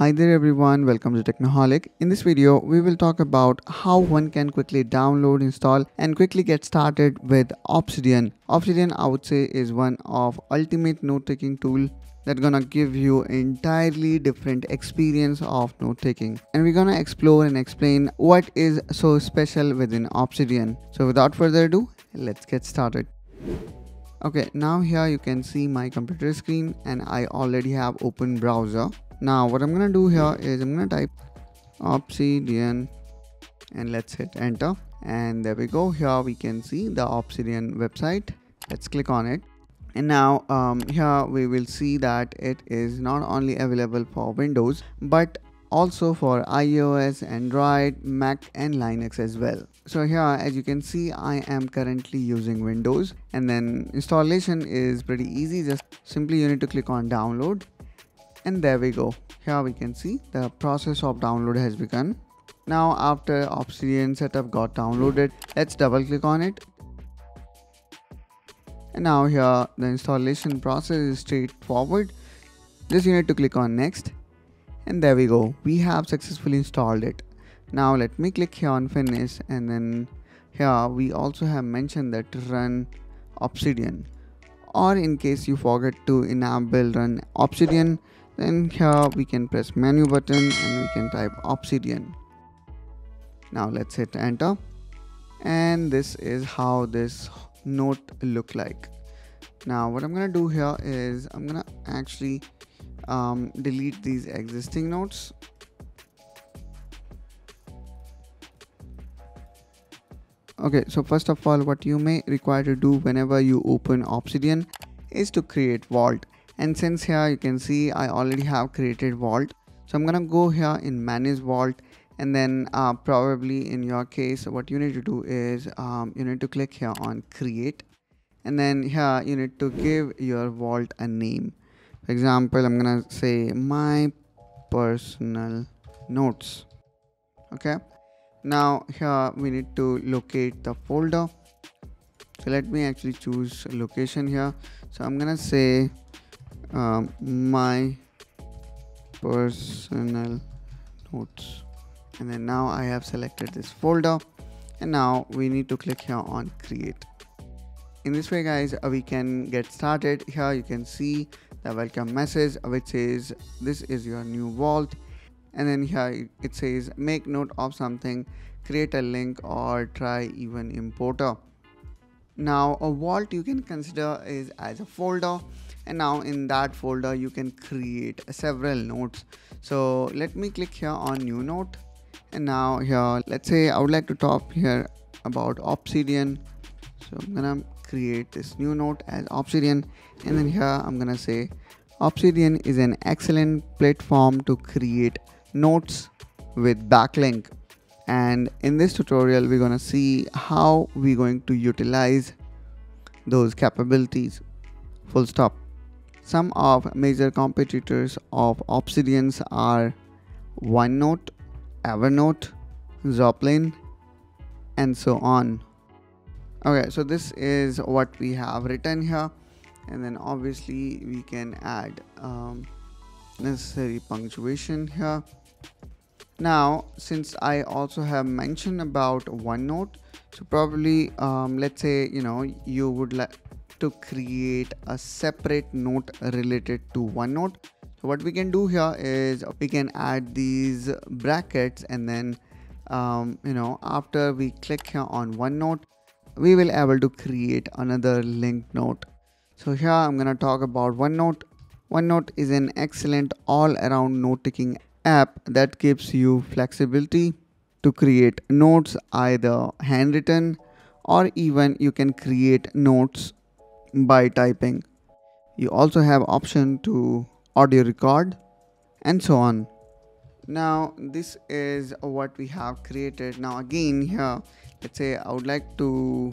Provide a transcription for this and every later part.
Hi there everyone, welcome to Technoholic. In this video, we will talk about how one can quickly download, install and quickly get started with Obsidian. Obsidian I would say is one of ultimate note-taking tool that gonna give you entirely different experience of note-taking. And we're gonna explore and explain what is so special within Obsidian. So without further ado, let's get started. Okay, now here you can see my computer screen and I already have open browser. Now what I'm gonna do here is I'm gonna type Obsidian and let's hit enter. And there we go. Here we can see the Obsidian website. Let's click on it. And now um, here we will see that it is not only available for Windows but also for iOS, Android, Mac and Linux as well. So here as you can see I am currently using Windows. And then installation is pretty easy. Just simply you need to click on download and there we go. Here we can see the process of download has begun. Now after Obsidian setup got downloaded let's double click on it. And now here the installation process is straightforward. Just you need to click on next. And there we go. We have successfully installed it. Now let me click here on finish. And then here we also have mentioned that run obsidian. Or in case you forget to enable run obsidian then here we can press menu button and we can type obsidian. Now let's hit enter. And this is how this note look like. Now what i'm gonna do here is i'm gonna actually um, delete these existing notes. Okay so first of all what you may require to do whenever you open obsidian is to create vault and since here you can see i already have created vault. So i'm gonna go here in manage vault. And then uh, probably in your case what you need to do is um, you need to click here on create. And then here you need to give your vault a name. For example i'm gonna say my personal notes. Okay? Now here we need to locate the folder. So let me actually choose location here. So i'm gonna say um, my personal notes. And then now i have selected this folder. And now we need to click here on create. In this way guys uh, we can get started. Here you can see the welcome message which says this is your new vault. And then here it says make note of something. Create a link or try even importer. Now a vault you can consider is as a folder and now in that folder you can create several notes. So let me click here on new note. And now here let's say i would like to talk here about obsidian. So i'm gonna create this new note as obsidian. And then here i'm gonna say obsidian is an excellent platform to create notes with backlink. And in this tutorial we're to see how we're going to utilize those capabilities. Full stop some of major competitors of obsidians are onenote evernote Joplin and so on. Okay so this is what we have written here. And then obviously we can add um, necessary punctuation here. Now since i also have mentioned about onenote so probably um, let's say you know you would like to create a separate note related to onenote so what we can do here is we can add these brackets and then um, you know after we click here on onenote we will able to create another linked note. So here i'm gonna talk about onenote onenote is an excellent all-around note-taking app that gives you flexibility to create notes either handwritten or even you can create notes by typing. You also have option to audio record and so on. Now this is what we have created. Now again here let's say I would like to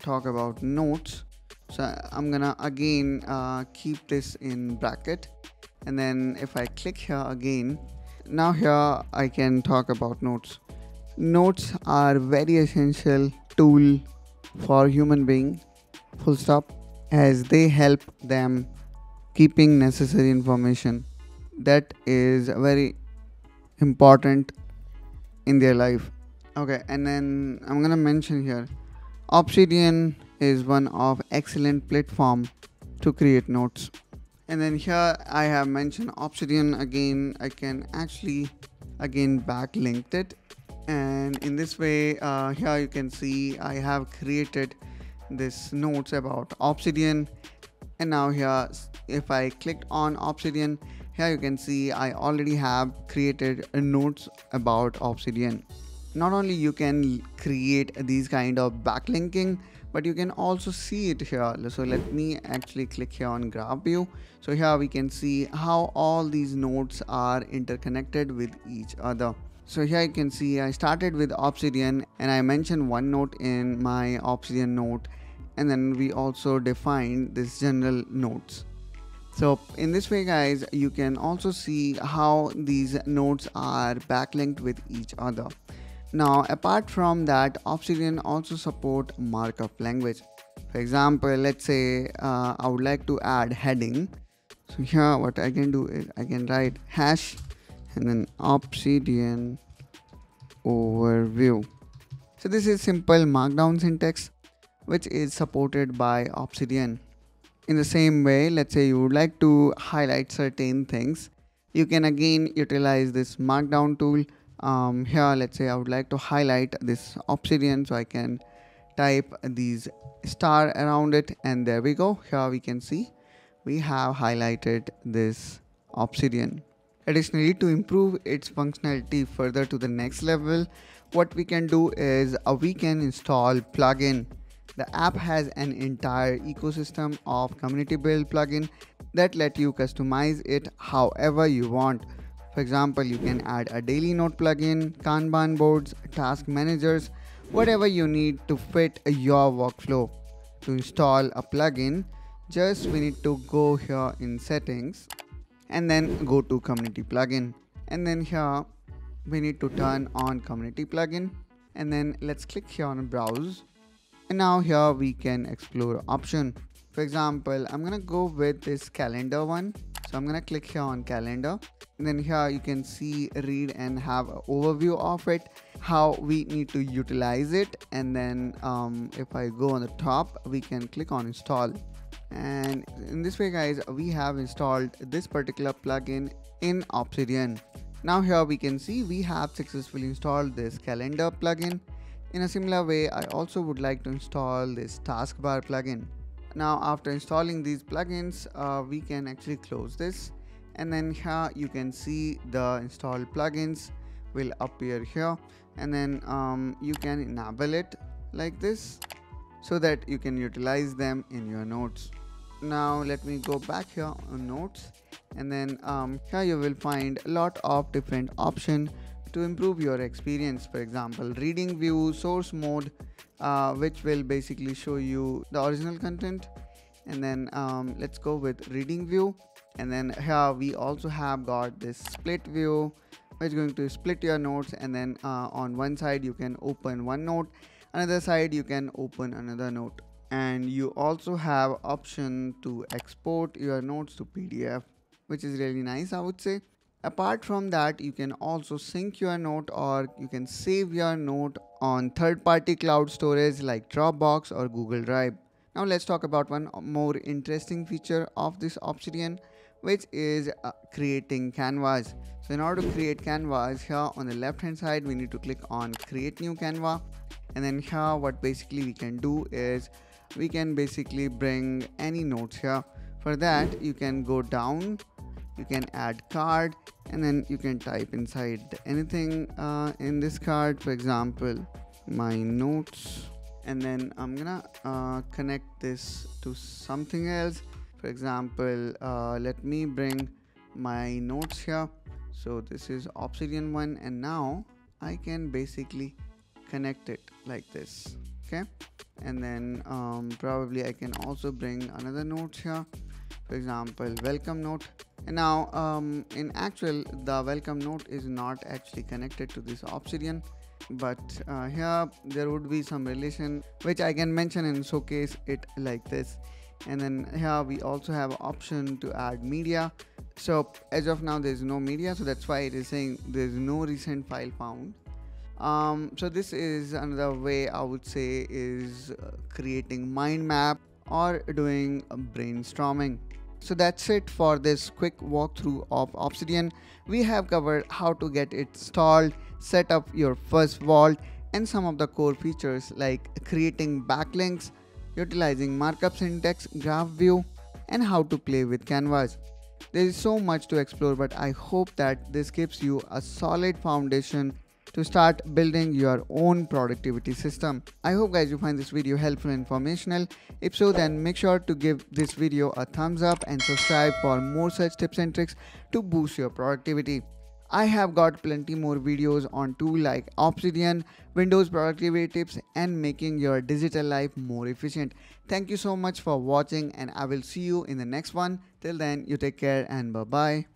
talk about notes. So I'm gonna again uh, keep this in bracket. And then if I click here again now here I can talk about notes. Notes are very essential tool for human being full stop as they help them keeping necessary information that is very important in their life. Okay and then i'm gonna mention here obsidian is one of excellent platform to create notes. And then here i have mentioned obsidian again. I can actually again backlinked it. And in this way uh, here you can see i have created this notes about obsidian. And now here if i clicked on obsidian here you can see I already have created notes about Obsidian. Not only you can create these kind of backlinking but you can also see it here. So let me actually click here on graph view. So here we can see how all these nodes are interconnected with each other. So here you can see I started with Obsidian and I mentioned one note in my Obsidian note and then we also defined this general notes. So in this way guys you can also see how these nodes are backlinked with each other. Now apart from that obsidian also support markup language. For example let's say uh, i would like to add heading. So here what i can do is i can write hash and then obsidian overview. So this is simple markdown syntax which is supported by obsidian. In the same way let's say you would like to highlight certain things you can again utilize this markdown tool. Um, here let's say I would like to highlight this obsidian so I can type these star around it and there we go. Here we can see we have highlighted this obsidian. Additionally to improve its functionality further to the next level what we can do is uh, we can install plugin the app has an entire ecosystem of community build plugin that let you customize it however you want. For example, you can add a daily note plugin, Kanban boards, task managers, whatever you need to fit your workflow. To install a plugin, just we need to go here in settings and then go to community plugin and then here we need to turn on community plugin and then let's click here on browse and now here we can explore option. For example i'm gonna go with this calendar one. So i'm gonna click here on calendar. And then here you can see read and have an overview of it how we need to utilize it. And then um, if i go on the top we can click on install. And in this way guys we have installed this particular plugin in obsidian. Now here we can see we have successfully installed this calendar plugin in a similar way, I also would like to install this taskbar plugin. Now after installing these plugins, uh, we can actually close this and then here you can see the installed plugins will appear here and then um, you can enable it like this so that you can utilize them in your notes. Now let me go back here on notes and then um, here you will find a lot of different options to improve your experience. For example reading view source mode uh, which will basically show you the original content. And then um, let's go with reading view. And then here we also have got this split view which is going to split your notes. And then uh, on one side you can open one note. Another side you can open another note. And you also have option to export your notes to pdf which is really nice i would say Apart from that, you can also sync your note or you can save your note on third-party cloud storage like Dropbox or Google Drive. Now let's talk about one more interesting feature of this Obsidian which is uh, creating canvas. So in order to create canvas here on the left hand side we need to click on create new canvas and then here what basically we can do is we can basically bring any notes here. For that you can go down you can add card and then you can type inside anything uh, in this card. For example my notes. And then I'm gonna uh, connect this to something else. For example uh, let me bring my notes here. So this is obsidian one and now I can basically connect it like this okay? And then um, probably I can also bring another note here. For example welcome note now um, in actual the welcome note is not actually connected to this obsidian but uh, here there would be some relation which I can mention and showcase it like this. And then here we also have option to add media. So as of now there's no media so that's why it is saying there's no recent file found. Um, so this is another way I would say is uh, creating mind map or doing brainstorming so that's it for this quick walkthrough of Obsidian. We have covered how to get it installed, set up your first vault and some of the core features like creating backlinks, utilizing markup syntax, graph view and how to play with canvas. There is so much to explore but I hope that this gives you a solid foundation to start building your own productivity system. I hope guys you find this video helpful and informational. If so then make sure to give this video a thumbs up and subscribe for more such tips and tricks to boost your productivity. I have got plenty more videos on tools like Obsidian, Windows productivity tips and making your digital life more efficient. Thank you so much for watching and I will see you in the next one. Till then you take care and bye bye.